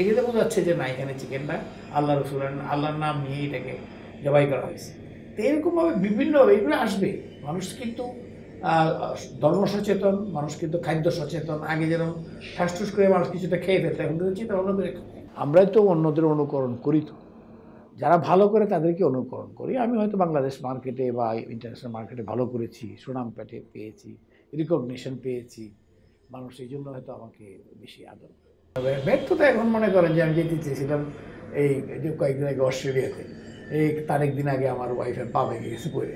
এটাতে বোঝা যাচ্ছে যে না, এখানে চিকেনটা আল্লাহ রসুলের, আল্লাহর নাম নিয়ে এটাকে জবাই করা হয়েছে। তো এরকমভাবে বিভিন্নভাবে এগুলো আসবে। মানুষ কিন্তু ধর্ম সচেতন, মানুষ কিন্তু খাদ্য সচেতন। আগে যেরকম ঠাসঠুস করে মানুষ কিছুটা খেয়ে ফেলতো, এখন কিন্তু চিন্তা ভাবনা আমরাই তো অন্যদের অনুকরণ করি তো। যারা ভালো করে তাদেরকে অনুকরণ করি। আমি হয়তো বাংলাদেশ মার্কেটে বা ইন্টারন্যাশনাল মার্কেটে ভালো করেছি সুনাম পেটে পেয়েছি রিকগনিশন পেয়েছি। মানুষ এই জন্য হয়তো আমাকে বেশি আদর করে। ব্যর্থতা এখন মনে করেন যে আমি যেতে চেয়েছিলাম এই যে কয়েকদিন আগে অস্ট্রেলিয়াতে। এই তারেক দিন আগে আমার ওয়াইফের পা ভেঙে গেছে পড়ে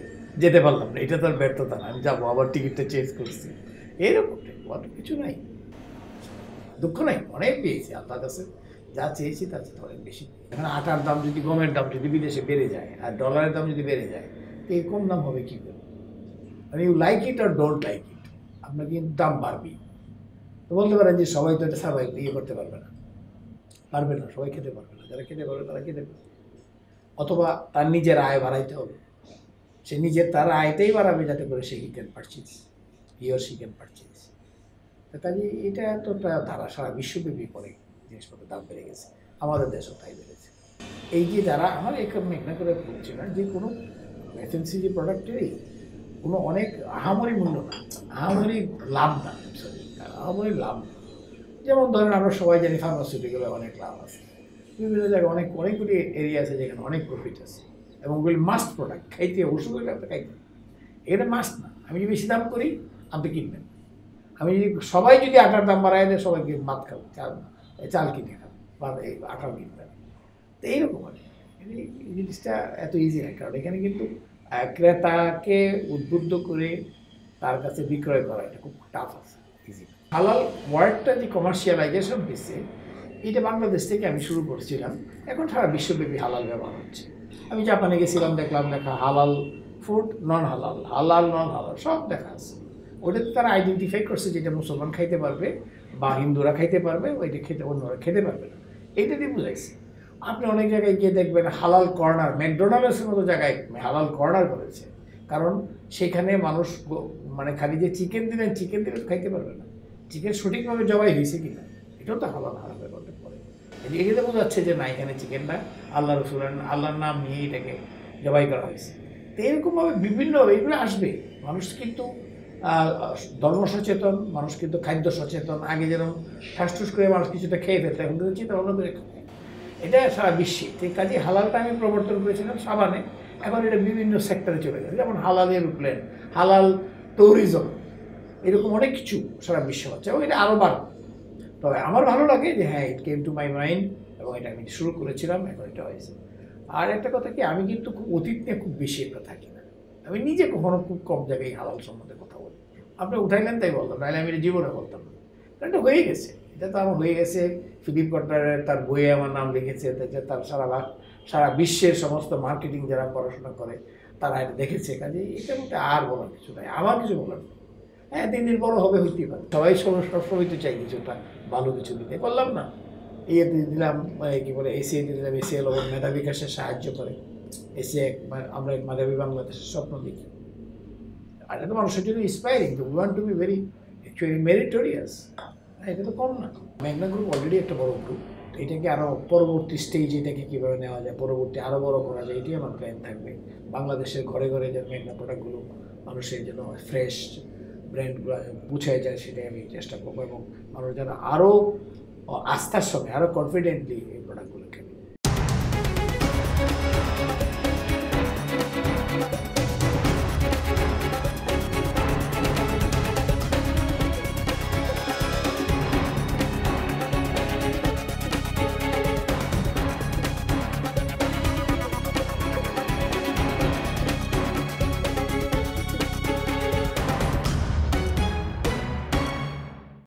যেতে পারলাম না। এটা তো আর ব্যর্থতা না। আমি যাব, আবার টিকিটটা চেঞ্জ করছি। এরকম অত কিছু নাই। দুঃখ নাই, অনেক পেয়েছি আল্লাহ কাছে। যা চেয়েছি তার চেয়ে অনেক বেশি। এখন আটার দাম যদি, গমের দাম যদি বিদেশে বেড়ে যায় আর ডলারের দাম যদি বেড়ে যায়, তো এই কম দাম হবে কী করে? মানে ইউ লাইক ইট আর ডোন্ট লাইক ইট আপনার কিন্তু দাম বাড়বেই। তো বলতে পারেন যে সবাই তো এটা সার্ভাইভ ইয়ে করতে পারবে না। পারবে না সবাই খেতে পারবে না। যারা খেতে পারবে তারা খেতে পারবে। অথবা তার নিজের আয় বাড়াইতে হবে। সে নিজের তার আয়তেই বাড়াবে যাতে করে সে he can purchase he or she can কাজে এটা তো একটা ধারা সারা বিশ্বব্যাপী পরে জিনিসপত্রের দাম বেড়ে গেছে। আমাদের দেশেও তাই বেড়েছে। এই যে যারা আমার এখানে মেঘনা করে বলছি না যে কোনো এফএমসিজি প্রোডাক্টেরই কোনো অনেক আহামরি মূল্য না আহামরি লাভ না sorry, আহামরি লাভ যেমন ধরেন আমরা সবাই জানি ফার্মাসিউটিক্যালে অনেক লাভ আছে। বিভিন্ন জায়গায় অনেক অনেকগুলি এরিয়া আছে যেখানে অনেক প্রফিট আছে এবং ওগুলি মাস্ট প্রোডাক্ট খাইতে ওষুধ আপনি খাইতে। এটা মাস্ট না। আমি যদি বেশি দাম করি, আপনি কিনবেন। আমি যদি, সবাই যদি আটার দাম বাড়ায় দেয়, সবাইকে ভাত খাব, চাল চাল কিনে খাব, বা এই আটাও কিনবে তো এইরকম আর। এই জিনিসটা এত ইজি না। কারণ এখানে কিন্তু ক্রেতাকে উদ্বুদ্ধ করে তার কাছে বিক্রয় করা এটা খুব টাফ আছে। হালাল ওয়ার্ডটা যে কমার্শিয়ালাইজেশন হয়েছে, এটা বাংলাদেশ থেকে আমি শুরু করছিলাম। এখন সারা বিশ্বব্যাপী হালাল ব্যবহার হচ্ছে। আমি জাপানে গেছিলাম, দেখলাম দেখা হালাল ফুড নন হালাল হালাল নন হালাল সব দেখা আছে। ওটাতে তারা আইডেন্টিফাই করছে যেটা মুসলমান খাইতে পারবে বা হিন্দুরা খাইতে পারবে ওইটা খেতে অন্যরা খেতে পারবে না। এইটা দিয়ে বুঝাইছে। আপনি অনেক জায়গায় গিয়ে দেখবেন হালাল কর্নার, ম্যাকডোনাল্ডসের মতো জায়গায় হালাল কর্নার করেছে। কারণ সেখানে মানুষ মানে খালি যে চিকেন দিলেন চিকেন দিলেন খাইতে পারবে না। চিকেন সঠিকভাবে জবাই হয়েছে কিনা, এটাও তো হালাল হারামের মধ্যে পড়ে এই যে এটাতে বোঝা যাচ্ছে যে না, এখানে চিকেনটা আল্লাহ রসুলের, আল্লাহর নাম নিয়ে এটাকে জবাই করা হয়েছে। তো এরকমভাবে বিভিন্ন এগুলো আসবে। মানুষ কিন্তু ধর্ম সচেতন, মানুষ কিন্তু খাদ্য সচেতন। আগে যেরকম ঠাসঠুস করে মানুষ কিছুটা খেয়ে ফেলতো, এখন কিন্তু চিন্তা ভাবনা করে। এটা সারা বিশ্বে। এই কাজে হালালটা আমি প্রবর্তন করেছিলাম সাবানে, এখন এটা বিভিন্ন সেক্টরে চলে গেছে। যেমন হালাল এরোপ্লেন হালাল ট্যুরিজম এরকম অনেক কিছু সারা বিশ্ব হচ্ছে, এবং এটা আরও বাড়বে। তবে আমার ভালো লাগে যে হ্যাঁ ইট কেম টু মাই মাইন্ড এবং এটা আমি শুরু করেছিলাম, এখন এটা হয়েছে। আর একটা কথা কি, আমি কিন্তু খুব অতীত নিয়ে খুব বেশি একটা থাকি না। আমি নিজে কখনো খুব কম জায়গায় হালাল সম্বন্ধে কথা বলি। আপনি উঠাইলেন তাই বলতাম নাহলে আমি এটা জীবনে বলতাম না। এটা হয়ে গেছে, এটা তো আমার হয়ে গেছে। ফিলিপ কট্টারের তার বইয়ে আমার নাম লিখেছে তার সারা সারা বিশ্বের সমস্ত মার্কেটিং যারা পড়াশোনা করে, তারা এটা দেখেছে। কাজে এটা মধ্যে আর বলার কিছু নাই, আমার কিছু বলার নেই। হ্যাঁ দিন বড় হবে, হইতেই পারে। সবাই সব- সবসময় তো চাই কিছুটা ভালো কিছু দিতে। বললাম না। ইয়েতে দিলাম এই কি বলে এসিএ দিলাম এসিএল মেধা বিকাশে সাহায্য করে। এসিএ আমরা এক মেধাবী বাংলাদেশের স্বপ্ন দেখি। আর এটা তো মানুষের জন্য inspiring to want to be very actually meritorious হ্যাঁ এটা তো কম না। মেঘনা গ্রুপ অলরেডি একটা বড় গ্রুপ এটাকে আরও পরবর্তী স্টেজে এটাকে কীভাবে নেওয়া যায়, পরবর্তী আরও বড় করা যায়, এটাই আমার প্ল্যান থাকবে। বাংলাদেশের ঘরে ঘরে যে মেঘনা প্রোডাক্টগুলো মানুষের জন্য ফ্রেশ ব্র্যান্ডগুলো পুছে যায়, সেটাই আমি চেষ্টা করব এবং মানুষ যেন আরও আস্থার সঙ্গে আরও কনফিডেন্টলি এই প্রোডাক্টগুলো